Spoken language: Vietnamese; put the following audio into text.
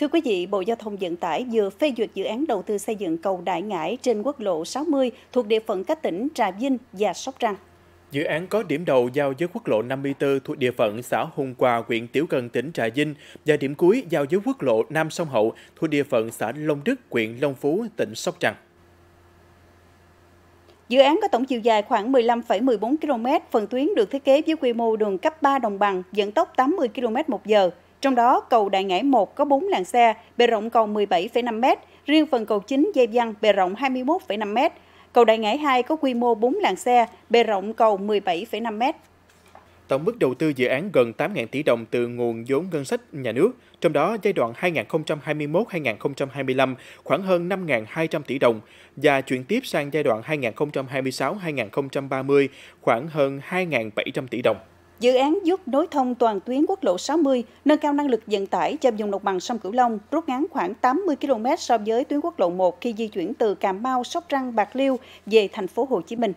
Thưa quý vị, Bộ Giao thông Vận tải vừa phê duyệt dự án đầu tư xây dựng cầu Đại Ngãi trên quốc lộ 60 thuộc địa phận các tỉnh Trà Vinh và Sóc Trăng. Dự án có điểm đầu giao với quốc lộ 54 thuộc địa phận xã Hùng Quà, huyện Tiểu Cần, tỉnh Trà Vinh và điểm cuối giao với quốc lộ Nam Sông Hậu thuộc địa phận xã Long Đức, huyện Long Phú, tỉnh Sóc Trăng. Dự án có tổng chiều dài khoảng 15,14 km, phần tuyến được thiết kế với quy mô đường cấp 3 đồng bằng, vận tốc 80 km một giờ. Trong đó, cầu Đại Ngãi 1 có 4 làn xe, bề rộng cầu 17,5 m, riêng phần cầu chính dây văng bề rộng 21,5 m. Cầu Đại Ngãi 2 có quy mô 4 làn xe, bề rộng cầu 17,5 m. Tổng mức đầu tư dự án gần 8.000 tỷ đồng từ nguồn vốn ngân sách nhà nước, trong đó giai đoạn 2021-2025 khoảng hơn 5.200 tỷ đồng và chuyển tiếp sang giai đoạn 2026-2030 khoảng hơn 2.700 tỷ đồng. Dự án giúp nối thông toàn tuyến quốc lộ 60, nâng cao năng lực vận tải cho vùng đồng bằng sông Cửu Long, rút ngắn khoảng 80 km so với tuyến quốc lộ 1 khi di chuyển từ Cà Mau, Sóc Trăng, Bạc Liêu về thành phố Hồ Chí Minh.